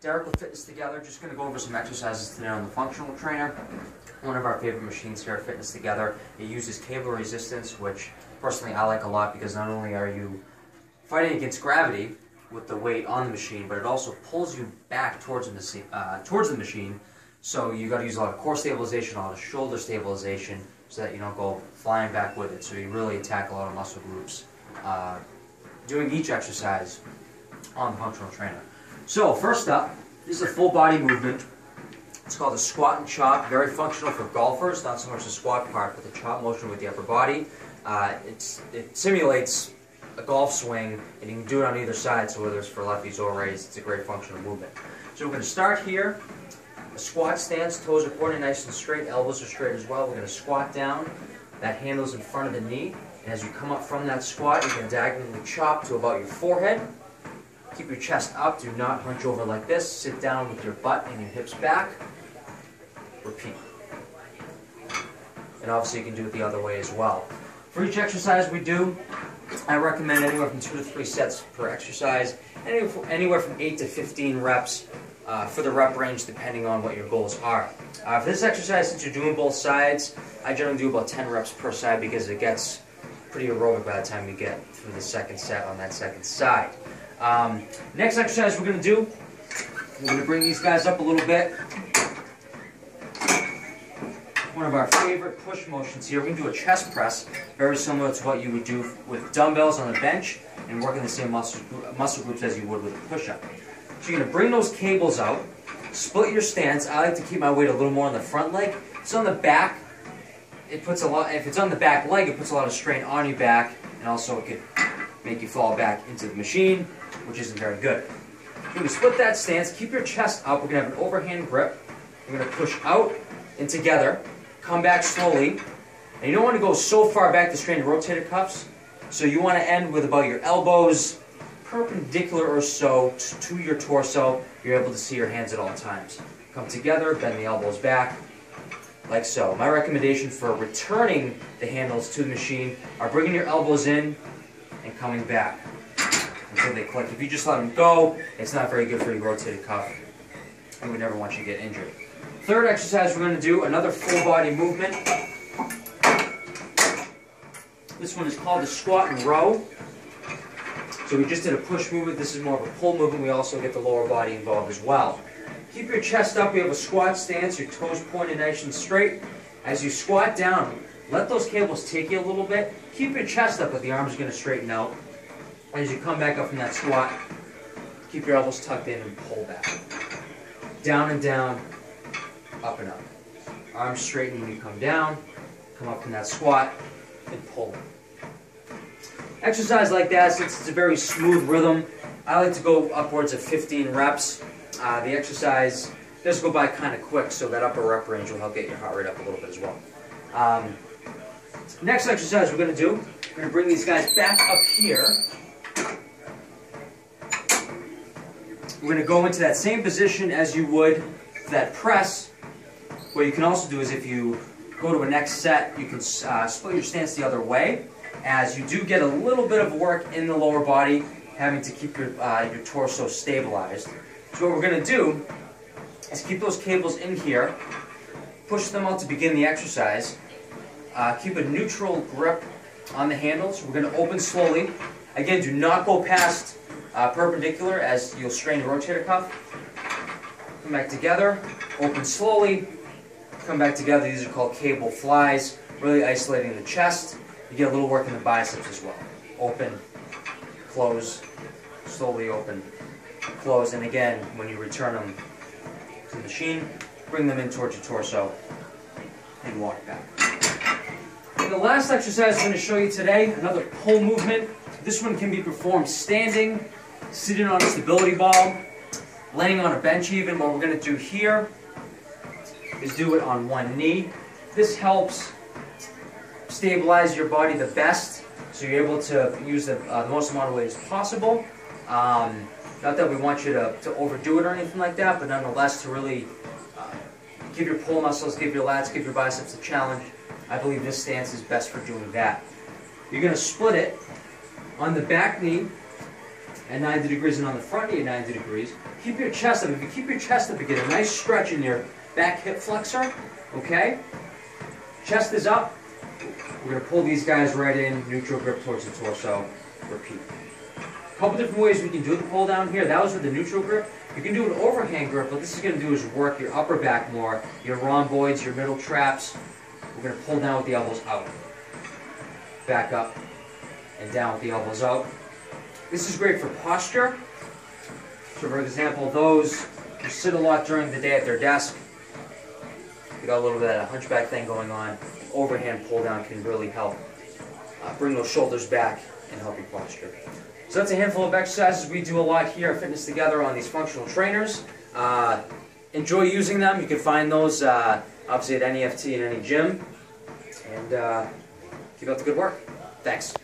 Derek with Fitness Together, just going to go over some exercises today on the functional trainer. One of our favorite machines here at Fitness Together. It uses cable resistance, which personally I like a lot because not only are you fighting against gravity with the weight on the machine, but it also pulls you back towards the, uh, towards the machine. So you got to use a lot of core stabilization, a lot of shoulder stabilization, so that you don't go flying back with it. So you really attack a lot of muscle groups uh, doing each exercise on the functional trainer. So first up, this is a full body movement. It's called a squat and chop, very functional for golfers, not so much the squat part, but the chop motion with the upper body. Uh, it simulates a golf swing, and you can do it on either side, so whether it's for lefties or righties, it's a great functional movement. So we're going to start here, a squat stance, toes are pointed nice and straight, elbows are straight as well. We're going to squat down, that handle's in front of the knee, and as you come up from that squat, you can diagonally chop to about your forehead, Keep your chest up. Do not hunch over like this. Sit down with your butt and your hips back. Repeat. And obviously you can do it the other way as well. For each exercise we do, I recommend anywhere from two to three sets per exercise, anywhere from 8 to 15 reps uh, for the rep range depending on what your goals are. Uh, for this exercise, since you're doing both sides, I generally do about 10 reps per side because it gets pretty aerobic by the time you get through the second set on that second side. Um, next exercise we're going to do, we're going to bring these guys up a little bit. One of our favorite push motions here, we can do a chest press, very similar to what you would do with dumbbells on the bench and working the same muscle, muscle groups as you would with a push-up. So you're going to bring those cables out, split your stance. I like to keep my weight a little more on the front leg. It's on the back. It puts a lot. If it's on the back leg, it puts a lot of strain on your back, and also it could make you fall back into the machine which isn't very good. When we split that stance, keep your chest up. We're going to have an overhand grip. We're going to push out and together. Come back slowly. And you don't want to go so far back to strain the rotator cuffs. So you want to end with about your elbows perpendicular or so to your torso. You're able to see your hands at all times. Come together, bend the elbows back, like so. My recommendation for returning the handles to the machine are bringing your elbows in and coming back they click. If you just let them go, it's not very good for your rotator cuff. And we never want you to get injured. Third exercise we're going to do, another full body movement. This one is called the squat and row. So we just did a push movement. This is more of a pull movement. We also get the lower body involved as well. Keep your chest up. We have a squat stance. Your toes pointed nice and straight. As you squat down, let those cables take you a little bit. Keep your chest up, but the arms are going to straighten out. As you come back up from that squat, keep your elbows tucked in and pull back. Down and down, up and up. Arms straighten when you come down, come up from that squat, and pull. Exercise like that, since it's a very smooth rhythm, I like to go upwards of 15 reps. Uh, the exercise does go by kind of quick, so that upper rep range will help get your heart rate up a little bit as well. Um, next exercise we're going to do, we're going to bring these guys back up here. We're going to go into that same position as you would that press. What you can also do is if you go to a next set, you can uh, split your stance the other way, as you do get a little bit of work in the lower body, having to keep your, uh, your torso stabilized. So what we're going to do is keep those cables in here, push them out to begin the exercise, uh, keep a neutral grip on the handles. We're going to open slowly. Again, do not go past uh, perpendicular as you'll strain the rotator cuff. Come back together, open slowly, come back together. These are called cable flies, really isolating the chest. You get a little work in the biceps as well. Open, close, slowly open, close, and again, when you return them to the machine, bring them in towards your torso and walk back. And the last exercise I'm going to show you today, another pull movement. This one can be performed standing sitting on a stability ball, laying on a bench even. What we're going to do here is do it on one knee. This helps stabilize your body the best so you're able to use the, uh, the most amount of weight as possible. Um, not that we want you to, to overdo it or anything like that, but nonetheless to really uh, give your pull muscles, give your lats, give your biceps a challenge. I believe this stance is best for doing that. You're going to split it on the back knee at 90 degrees and on the front knee at 90 degrees. Keep your chest up. If you keep your chest up, you get a nice stretch in your back hip flexor, okay? Chest is up. We're gonna pull these guys right in, neutral grip towards the torso, repeat. Couple different ways we can do the pull down here. That was with the neutral grip. You can do an overhand grip. What this is gonna do is work your upper back more, your rhomboids, your middle traps. We're gonna pull down with the elbows out. Back up and down with the elbows out. This is great for posture. So for example, those who sit a lot during the day at their desk, you got a little bit of that hunchback thing going on, overhand pull down can really help uh, bring those shoulders back and help your posture. So that's a handful of exercises we do a lot here at Fitness Together on these functional trainers. Uh, enjoy using them. You can find those uh, obviously at NEFT in any gym. And uh, keep up the good work. Thanks.